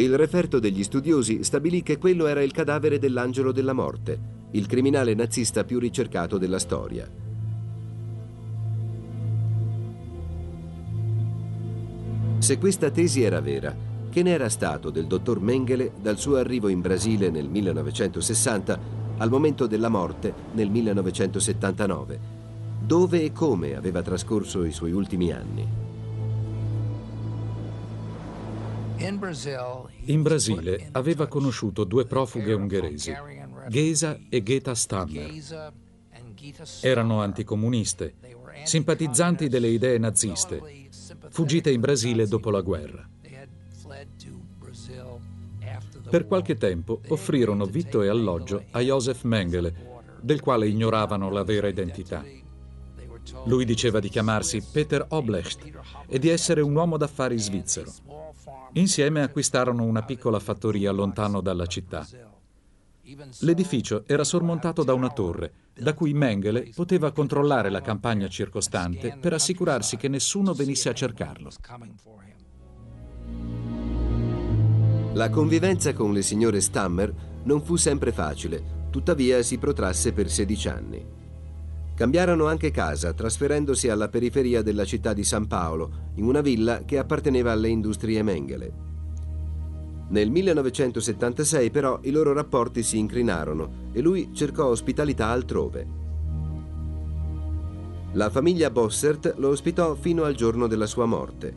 Il referto degli studiosi stabilì che quello era il cadavere dell'angelo della morte, il criminale nazista più ricercato della storia. Se questa tesi era vera, che ne era stato del dottor Mengele dal suo arrivo in Brasile nel 1960 al momento della morte nel 1979? Dove e come aveva trascorso i suoi ultimi anni? In Brasile aveva conosciuto due profughe ungheresi, Gesa e Geta Stammer. Erano anticomuniste, simpatizzanti delle idee naziste, fuggite in Brasile dopo la guerra. Per qualche tempo offrirono vitto e alloggio a Josef Mengele, del quale ignoravano la vera identità. Lui diceva di chiamarsi Peter Oblecht e di essere un uomo d'affari svizzero. Insieme acquistarono una piccola fattoria lontano dalla città. L'edificio era sormontato da una torre, da cui Mengele poteva controllare la campagna circostante per assicurarsi che nessuno venisse a cercarlo. La convivenza con le signore Stammer non fu sempre facile, tuttavia si protrasse per 16 anni. Cambiarono anche casa, trasferendosi alla periferia della città di San Paolo, in una villa che apparteneva alle industrie Mengele. Nel 1976 però i loro rapporti si incrinarono e lui cercò ospitalità altrove. La famiglia Bossert lo ospitò fino al giorno della sua morte.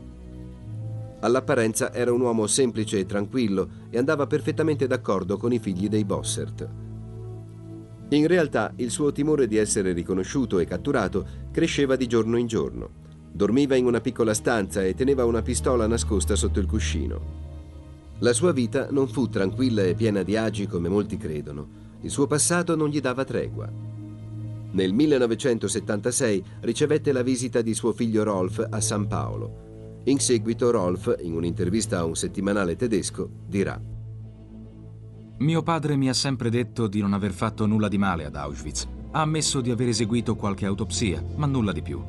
All'apparenza era un uomo semplice e tranquillo e andava perfettamente d'accordo con i figli dei Bossert. In realtà il suo timore di essere riconosciuto e catturato cresceva di giorno in giorno. Dormiva in una piccola stanza e teneva una pistola nascosta sotto il cuscino. La sua vita non fu tranquilla e piena di agi come molti credono. Il suo passato non gli dava tregua. Nel 1976 ricevette la visita di suo figlio Rolf a San Paolo. In seguito Rolf, in un'intervista a un settimanale tedesco, dirà mio padre mi ha sempre detto di non aver fatto nulla di male ad Auschwitz. Ha ammesso di aver eseguito qualche autopsia, ma nulla di più.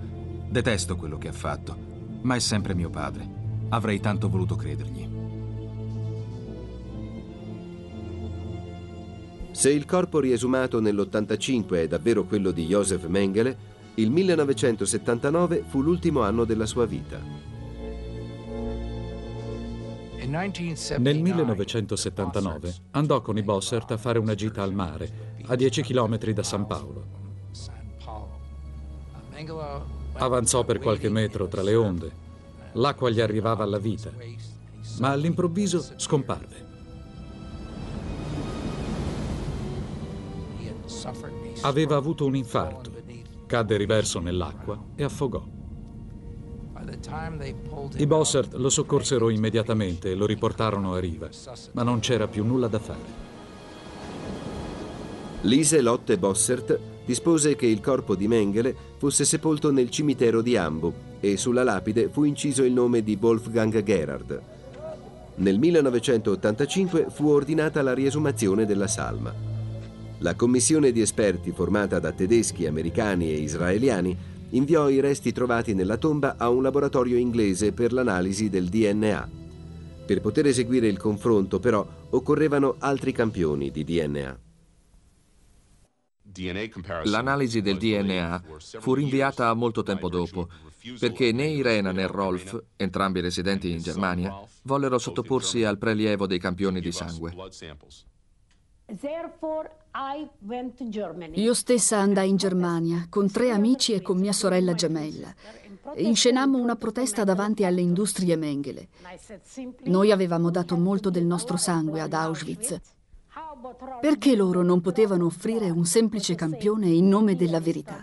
Detesto quello che ha fatto, ma è sempre mio padre. Avrei tanto voluto credergli. Se il corpo riesumato nell'85 è davvero quello di Josef Mengele, il 1979 fu l'ultimo anno della sua vita. Nel 1979 andò con i Bossert a fare una gita al mare, a 10 km da San Paolo. Avanzò per qualche metro tra le onde. L'acqua gli arrivava alla vita, ma all'improvviso scomparve. Aveva avuto un infarto, cadde riverso nell'acqua e affogò. I Bossert lo soccorsero immediatamente e lo riportarono a riva, ma non c'era più nulla da fare. Lise Lotte Bossert dispose che il corpo di Mengele fosse sepolto nel cimitero di Ambu e sulla lapide fu inciso il nome di Wolfgang Gerhard. Nel 1985 fu ordinata la riesumazione della salma. La commissione di esperti formata da tedeschi, americani e israeliani inviò i resti trovati nella tomba a un laboratorio inglese per l'analisi del DNA. Per poter eseguire il confronto, però, occorrevano altri campioni di DNA. L'analisi del DNA fu rinviata a molto tempo dopo, perché né Irena né Rolf, entrambi residenti in Germania, vollero sottoporsi al prelievo dei campioni di sangue. Io stessa andai in Germania con tre amici e con mia sorella gemella. Inscenammo una protesta davanti alle industrie Mengele. Noi avevamo dato molto del nostro sangue ad Auschwitz. Perché loro non potevano offrire un semplice campione in nome della verità?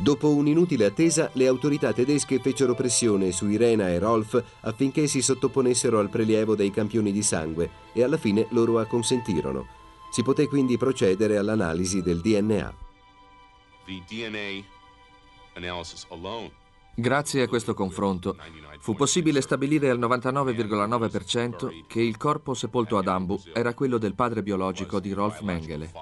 Dopo un'inutile attesa, le autorità tedesche fecero pressione su Irena e Rolf affinché si sottoponessero al prelievo dei campioni di sangue e alla fine loro acconsentirono. Si poté quindi procedere all'analisi del DNA. Grazie a questo confronto fu possibile stabilire al 99,9% che il corpo sepolto ad Ambu era quello del padre biologico di Rolf Mengele.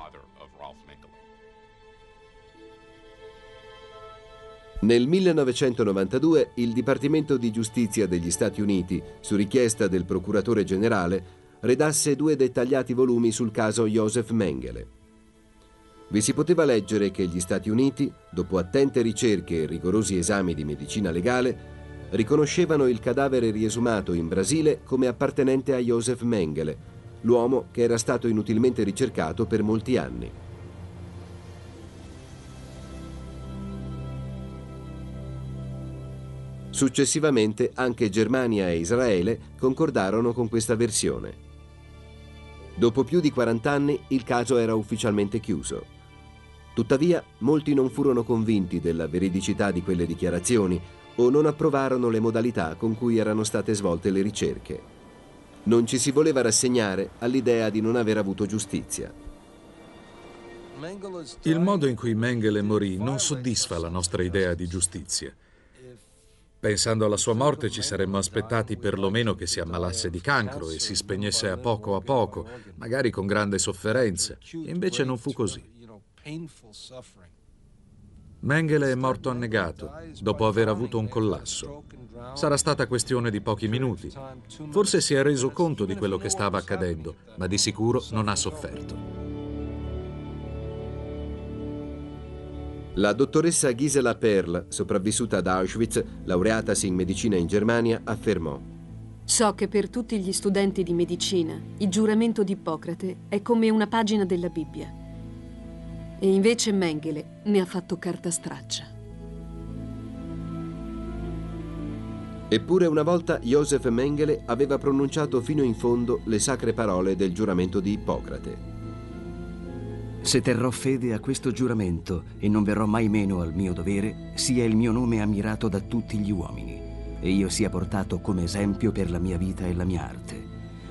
Nel 1992 il Dipartimento di Giustizia degli Stati Uniti, su richiesta del procuratore generale, redasse due dettagliati volumi sul caso Joseph Mengele. Vi si poteva leggere che gli Stati Uniti, dopo attente ricerche e rigorosi esami di medicina legale, riconoscevano il cadavere riesumato in Brasile come appartenente a Joseph Mengele, l'uomo che era stato inutilmente ricercato per molti anni. Successivamente anche Germania e Israele concordarono con questa versione. Dopo più di 40 anni il caso era ufficialmente chiuso. Tuttavia, molti non furono convinti della veridicità di quelle dichiarazioni o non approvarono le modalità con cui erano state svolte le ricerche. Non ci si voleva rassegnare all'idea di non aver avuto giustizia. Il modo in cui Mengele morì non soddisfa la nostra idea di giustizia. Pensando alla sua morte ci saremmo aspettati perlomeno che si ammalasse di cancro e si spegnesse a poco a poco, magari con grande sofferenza. Invece non fu così. Mengele è morto annegato, dopo aver avuto un collasso. Sarà stata questione di pochi minuti. Forse si è reso conto di quello che stava accadendo, ma di sicuro non ha sofferto. La dottoressa Gisela Perl, sopravvissuta ad Auschwitz, laureatasi in medicina in Germania, affermò So che per tutti gli studenti di medicina il giuramento di Ippocrate è come una pagina della Bibbia. E invece Mengele ne ha fatto carta straccia. Eppure una volta Joseph Mengele aveva pronunciato fino in fondo le sacre parole del giuramento di Ippocrate. Se terrò fede a questo giuramento e non verrò mai meno al mio dovere, sia il mio nome ammirato da tutti gli uomini e io sia portato come esempio per la mia vita e la mia arte.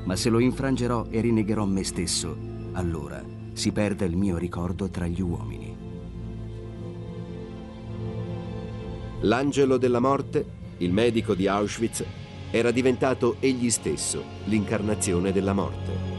Ma se lo infrangerò e rinnegherò me stesso, allora si perde il mio ricordo tra gli uomini. L'angelo della morte, il medico di Auschwitz, era diventato egli stesso l'incarnazione della morte.